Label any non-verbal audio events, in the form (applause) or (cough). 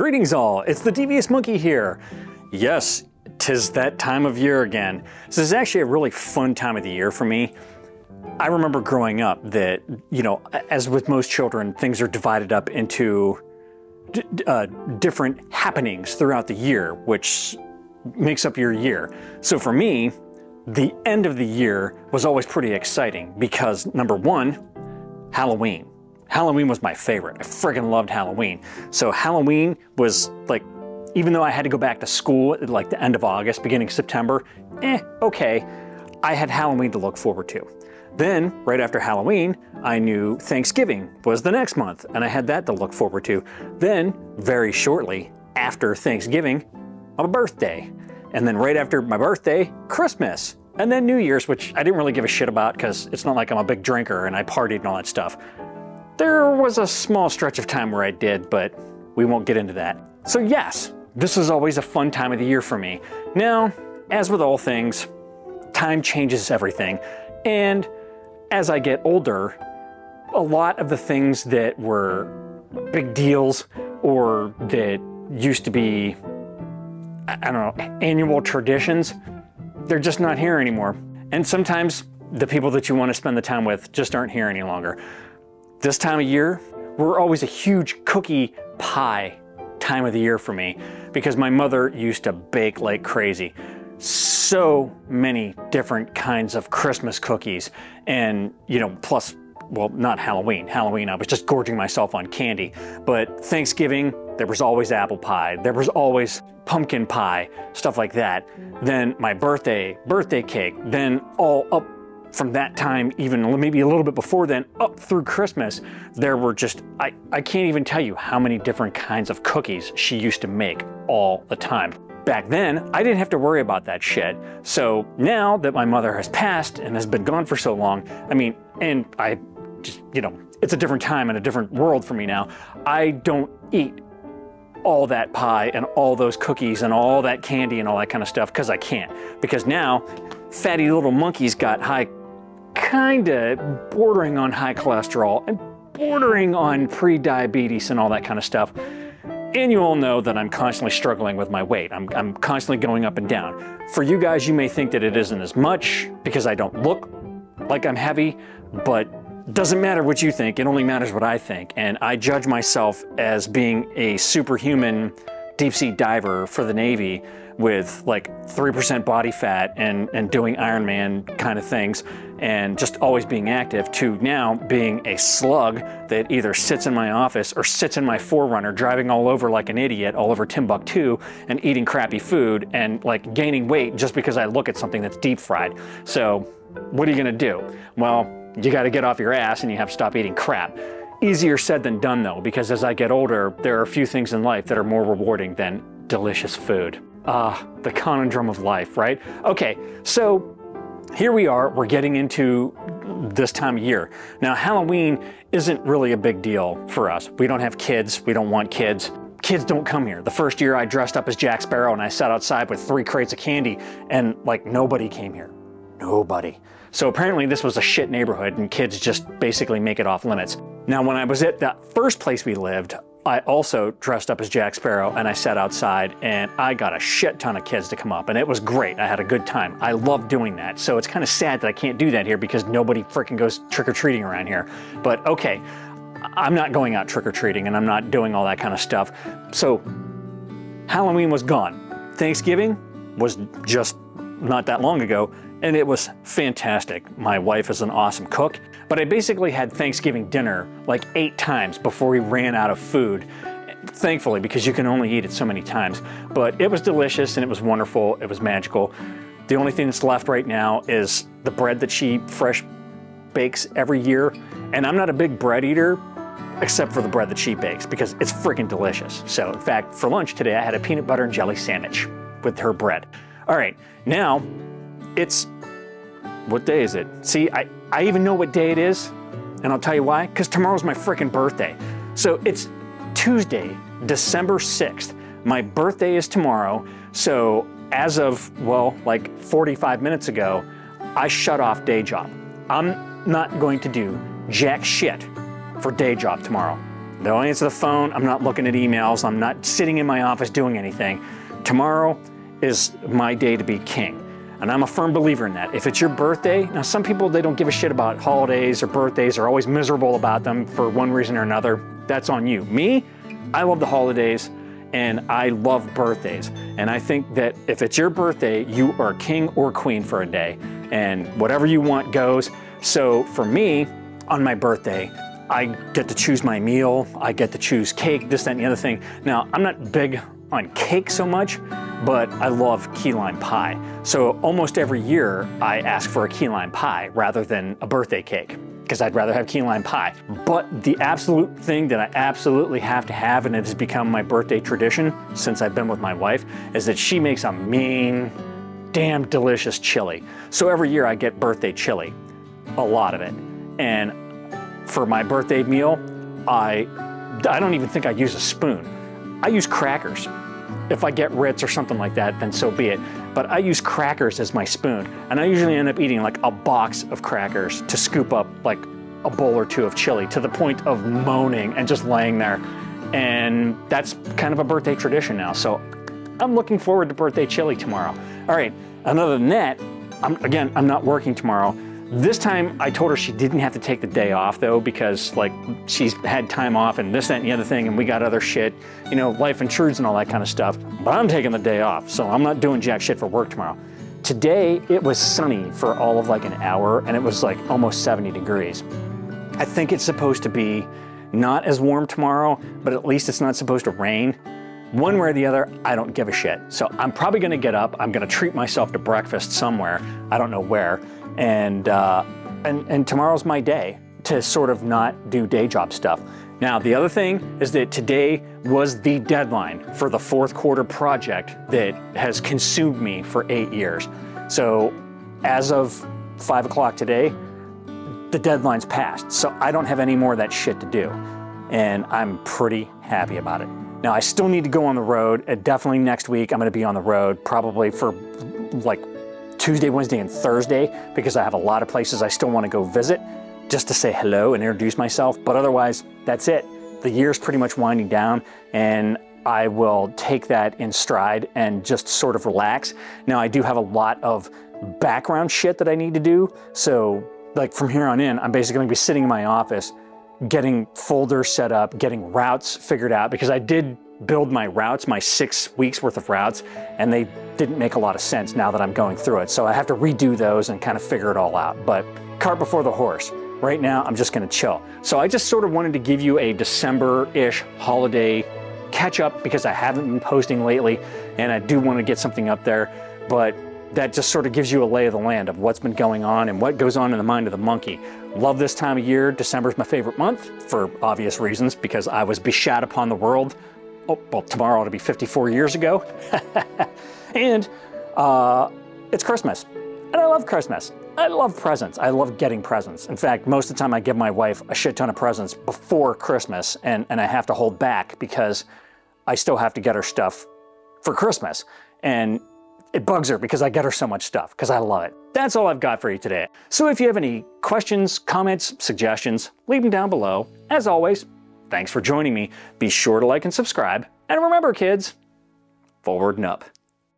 Greetings all, it's the Devious Monkey here. Yes, tis that time of year again. This is actually a really fun time of the year for me. I remember growing up that, you know, as with most children, things are divided up into uh, different happenings throughout the year, which makes up your year. So for me, the end of the year was always pretty exciting because number one, Halloween. Halloween was my favorite. I friggin' loved Halloween. So Halloween was like, even though I had to go back to school at like the end of August, beginning of September, eh, okay. I had Halloween to look forward to. Then, right after Halloween, I knew Thanksgiving was the next month, and I had that to look forward to. Then, very shortly after Thanksgiving, my birthday. And then right after my birthday, Christmas. And then New Year's, which I didn't really give a shit about because it's not like I'm a big drinker and I partied and all that stuff. There was a small stretch of time where I did, but we won't get into that. So yes, this is always a fun time of the year for me. Now, as with all things, time changes everything. And as I get older, a lot of the things that were big deals or that used to be, I don't know, annual traditions, they're just not here anymore. And sometimes the people that you want to spend the time with just aren't here any longer. This time of year, we're always a huge cookie pie time of the year for me because my mother used to bake like crazy. So many different kinds of Christmas cookies and, you know, plus, well, not Halloween. Halloween, I was just gorging myself on candy. But Thanksgiving, there was always apple pie. There was always pumpkin pie, stuff like that. Then my birthday, birthday cake, then all up from that time, even maybe a little bit before then, up through Christmas, there were just, I, I can't even tell you how many different kinds of cookies she used to make all the time. Back then, I didn't have to worry about that shit. So now that my mother has passed and has been gone for so long, I mean, and I just, you know, it's a different time and a different world for me now. I don't eat all that pie and all those cookies and all that candy and all that kind of stuff because I can't. Because now, fatty little monkeys got high kinda bordering on high cholesterol and bordering on pre-diabetes and all that kind of stuff. And you all know that I'm constantly struggling with my weight. I'm, I'm constantly going up and down. For you guys, you may think that it isn't as much because I don't look like I'm heavy, but doesn't matter what you think, it only matters what I think. And I judge myself as being a superhuman deep sea diver for the Navy with like 3% body fat and, and doing Ironman kind of things and just always being active to now being a slug that either sits in my office or sits in my 4Runner driving all over like an idiot all over Timbuktu and eating crappy food and like gaining weight just because I look at something that's deep fried. So what are you gonna do? Well, you gotta get off your ass and you have to stop eating crap. Easier said than done though, because as I get older, there are a few things in life that are more rewarding than delicious food. Ah, the conundrum of life, right? Okay, so here we are, we're getting into this time of year. Now, Halloween isn't really a big deal for us. We don't have kids, we don't want kids. Kids don't come here. The first year I dressed up as Jack Sparrow and I sat outside with three crates of candy and like nobody came here. Nobody. So apparently this was a shit neighborhood and kids just basically make it off limits. Now, when I was at that first place we lived, I also dressed up as Jack Sparrow and I sat outside and I got a shit ton of kids to come up and it was great. I had a good time. I love doing that. So it's kind of sad that I can't do that here because nobody freaking goes trick-or-treating around here. But okay, I'm not going out trick-or-treating and I'm not doing all that kind of stuff. So Halloween was gone. Thanksgiving was just not that long ago and it was fantastic. My wife is an awesome cook, but I basically had Thanksgiving dinner like eight times before we ran out of food. Thankfully, because you can only eat it so many times. But it was delicious and it was wonderful. It was magical. The only thing that's left right now is the bread that she fresh bakes every year. And I'm not a big bread eater, except for the bread that she bakes because it's freaking delicious. So in fact, for lunch today, I had a peanut butter and jelly sandwich with her bread. All right, now it's, what day is it? See, I, I even know what day it is, and I'll tell you why, because tomorrow's my freaking birthday. So it's Tuesday, December 6th. My birthday is tomorrow, so as of, well, like 45 minutes ago, I shut off day job. I'm not going to do jack shit for day job tomorrow. don't answer the phone. I'm not looking at emails. I'm not sitting in my office doing anything. Tomorrow is my day to be king. And I'm a firm believer in that. If it's your birthday, now some people, they don't give a shit about holidays or birthdays, are always miserable about them for one reason or another. That's on you. Me, I love the holidays and I love birthdays. And I think that if it's your birthday, you are king or queen for a day. And whatever you want goes. So for me, on my birthday, I get to choose my meal, I get to choose cake, this, that, and the other thing. Now, I'm not big on cake so much, but I love key lime pie. So almost every year I ask for a key lime pie rather than a birthday cake because I'd rather have key lime pie. But the absolute thing that I absolutely have to have, and it has become my birthday tradition since I've been with my wife, is that she makes a mean, damn delicious chili. So every year I get birthday chili, a lot of it. And for my birthday meal, I, I don't even think I use a spoon. I use crackers. If I get Ritz or something like that, then so be it. But I use crackers as my spoon, and I usually end up eating like a box of crackers to scoop up like a bowl or two of chili to the point of moaning and just laying there. And that's kind of a birthday tradition now. So I'm looking forward to birthday chili tomorrow. All right, and other than that, I'm, again, I'm not working tomorrow. This time I told her she didn't have to take the day off though because like she's had time off and this, that, and the other thing and we got other shit, you know, life intrudes and all that kind of stuff. But I'm taking the day off, so I'm not doing jack shit for work tomorrow. Today it was sunny for all of like an hour and it was like almost 70 degrees. I think it's supposed to be not as warm tomorrow, but at least it's not supposed to rain. One way or the other, I don't give a shit. So I'm probably gonna get up, I'm gonna treat myself to breakfast somewhere, I don't know where, and, uh, and, and tomorrow's my day to sort of not do day job stuff. Now, the other thing is that today was the deadline for the fourth quarter project that has consumed me for eight years. So as of five o'clock today, the deadline's passed. So I don't have any more of that shit to do. And I'm pretty happy about it. Now I still need to go on the road. Uh, definitely next week I'm gonna be on the road, probably for like Tuesday, Wednesday, and Thursday because I have a lot of places I still want to go visit just to say hello and introduce myself. But otherwise, that's it. The year's pretty much winding down and I will take that in stride and just sort of relax. Now, I do have a lot of background shit that I need to do. So, like from here on in, I'm basically going to be sitting in my office getting folders set up, getting routes figured out because I did build my routes, my six weeks worth of routes, and they didn't make a lot of sense now that I'm going through it. So I have to redo those and kind of figure it all out. But cart before the horse. Right now, I'm just gonna chill. So I just sort of wanted to give you a December-ish holiday catch up because I haven't been posting lately and I do want to get something up there. But that just sort of gives you a lay of the land of what's been going on and what goes on in the mind of the monkey. Love this time of year. December is my favorite month for obvious reasons because I was beshat upon the world oh, well, tomorrow it'll be 54 years ago. (laughs) and uh, it's Christmas. And I love Christmas. I love presents. I love getting presents. In fact, most of the time I give my wife a shit ton of presents before Christmas, and, and I have to hold back because I still have to get her stuff for Christmas. And it bugs her because I get her so much stuff because I love it. That's all I've got for you today. So if you have any questions, comments, suggestions, leave them down below. As always, Thanks for joining me. Be sure to like and subscribe. And remember, kids, forward and up.